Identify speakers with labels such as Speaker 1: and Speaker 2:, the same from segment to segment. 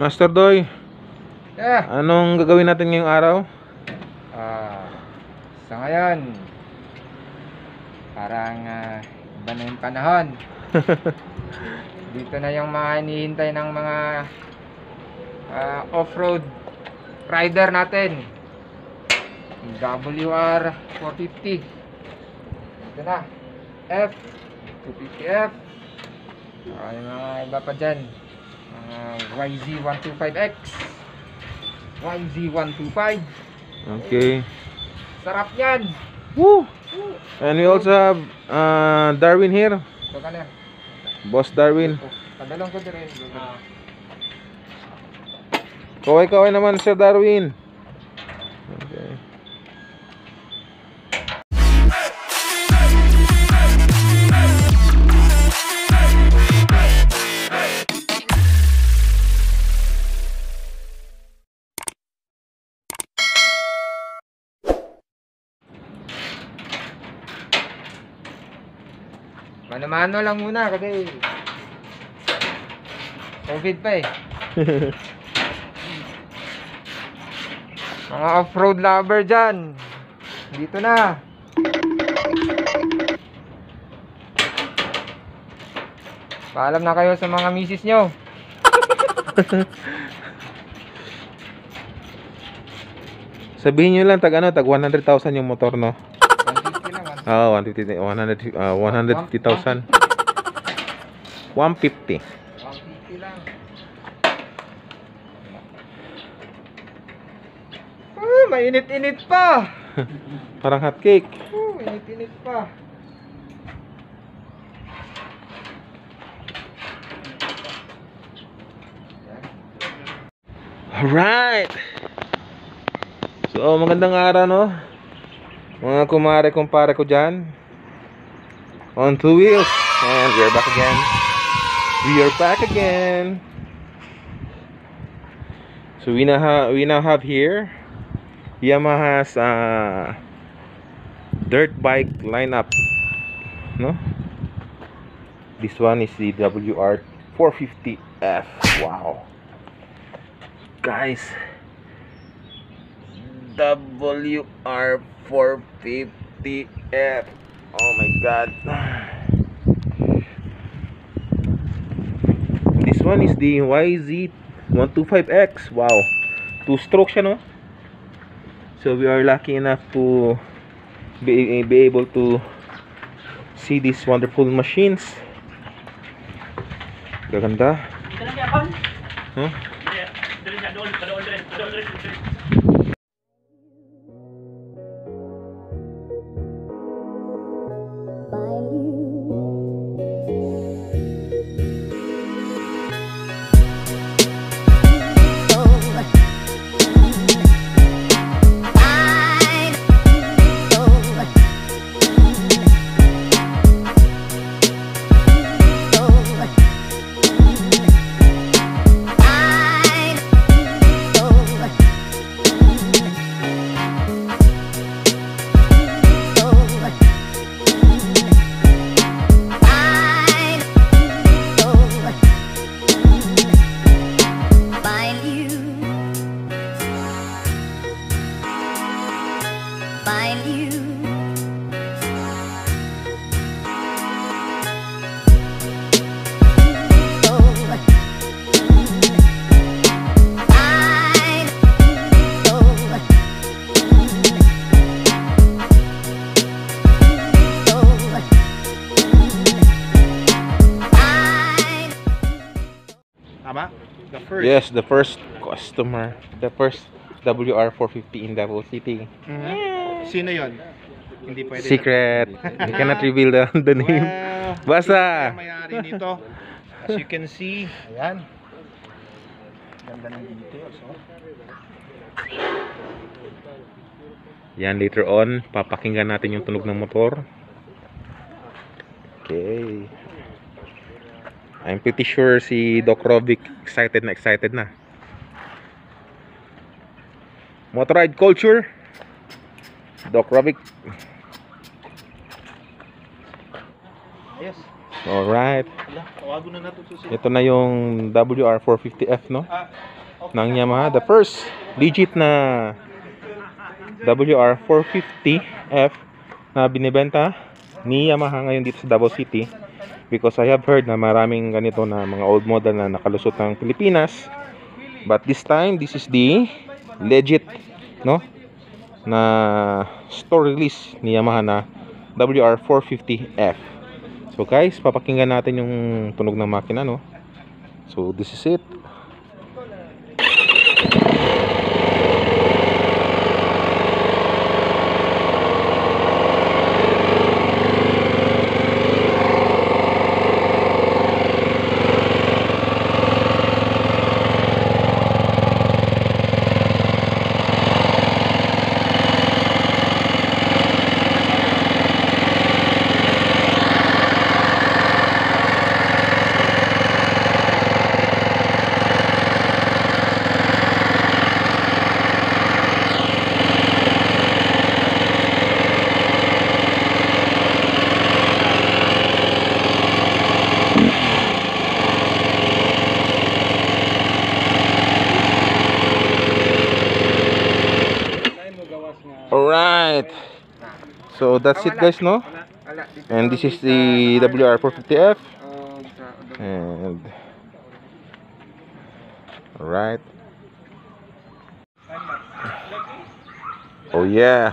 Speaker 1: Master Doy,
Speaker 2: Yeah.
Speaker 1: anong gagawin natin ngayong araw?
Speaker 2: Ah, sa ngayon, parang ah, iba na yung panahon. Dito na yung mga hinihintay ng mga ah, off-road rider natin. WR 450. Ito na. F 250F. Saka yung mga iba pa dyan. Mga YZ125X. YZ125.
Speaker 1: Okay.
Speaker 2: Sarap yan.
Speaker 1: Woo! And we also have uh, Darwin here. Boss Darwin.
Speaker 2: Oh, Padalong ko din rin.
Speaker 1: Kaway-kaway naman Sir Darwin. Okay.
Speaker 2: Mano-mano lang muna kasi COVID pa eh. Mga off-road lover dyan. Dito na. Paalam na kayo sa mga misis nyo.
Speaker 1: Sabihin nyo lang tag ano, tag 100,000 yung motor no.
Speaker 2: 150 lang. ah.
Speaker 1: Ah, 150 100 uh, 150,000. 150.
Speaker 2: 150 lang. Ah, mainit-init pa.
Speaker 1: Parang hot cake.
Speaker 2: Oh, mainit-init pa.
Speaker 1: Alright. So, magandang araw no. Mga kumare kumpare ko dyan. On two wheels. And we're back again. We are back again. So we now have we now have here Yamaha's uh, dirt bike lineup. No? This one is the WR 450F. Wow. Guys, WR 450F. Oh my god. This one is the YZ125X. Wow. Two stroke siya no? So we are lucky enough to be, be able to see these wonderful machines. Gaganda. Huh?
Speaker 3: Tama? The first.
Speaker 1: Yes, the first customer. The first WR450 in Davao City.
Speaker 3: Mhm. Sino yon? Hindi pwede.
Speaker 1: Secret. We cannot reveal the, the name.
Speaker 3: Well,
Speaker 1: Basta.
Speaker 3: may-ari nito. As you can see, ayan. Ganda ng details, oh.
Speaker 1: Yan, later on, papakinggan natin yung tunog ng motor. Okay. I'm pretty sure si Doc Rovic excited na excited na. Motorride culture. Doc Rovic.
Speaker 3: Yes. Nato susi.
Speaker 1: Ito na yung WR450F, no? Ng Yamaha. The first legit na WR450F na binibenta ni Yamaha ngayon dito sa Davao City. Because I have heard na maraming ganito na mga old model na nakalusot ng Pilipinas. But this time, this is the legit, no? Na store release ni Yamaha na WR450F. So guys, papakinggan natin yung tunog ng makina, no? So this is it. Alright. So that's it guys, no? And this is the WR450F.
Speaker 2: Oh, sa-
Speaker 1: And Alright. Oh yeah.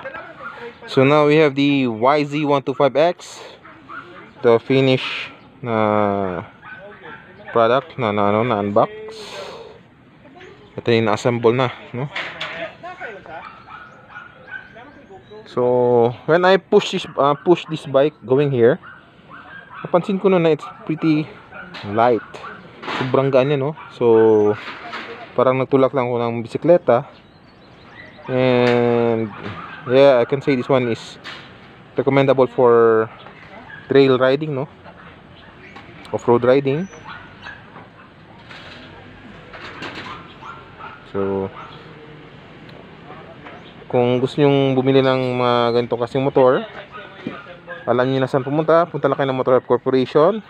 Speaker 1: So now we have the YZ125X. The finish na product na, na ano na unbox. Ito yung na-assemble na, no? So, when I push this uh, push this bike going here, napansin ko na it's pretty light. Sobrang gaan niya, no? So, parang nagtulak lang ko ng bisikleta. And, yeah, I can say this one is recommendable for trail riding, no? Off-road riding. So, kung gusto nyong bumili ng mga ganito kasing motor, alam niyo na saan pumunta. Punta lang kayo ng Motor Corporation.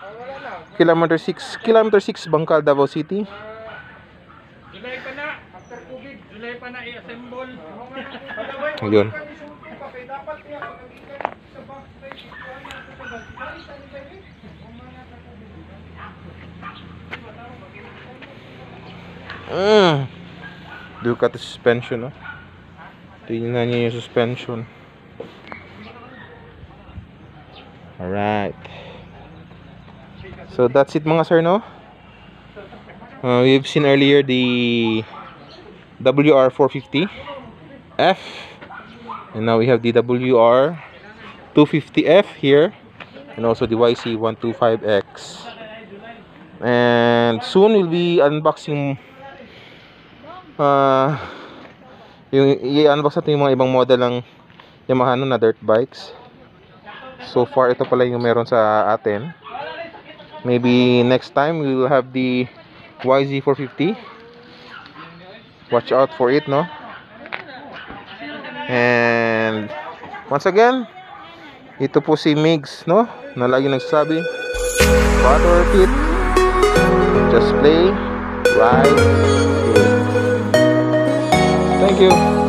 Speaker 1: Kilometer 6, Kilometer 6, Bangkal, Davao City.
Speaker 2: July pa na. After COVID, July pa na i-assemble.
Speaker 1: Ayun. Mm. The suspension, no? Tingnan niyo yung suspension. Alright. So that's it mga sir, no? Uh, we've seen earlier the WR450 F and now we have the WR 250F here and also the YC125X and soon we'll be unboxing uh, yung i-unbox natin yung mga ibang model ng Yamaha no, na dirt bikes. So far ito pala yung meron sa atin. Maybe next time we will have the YZ450 watch out for it no? And once again ito po si Migs no? Na lagi nagsasabi water pit just play ride. Thank you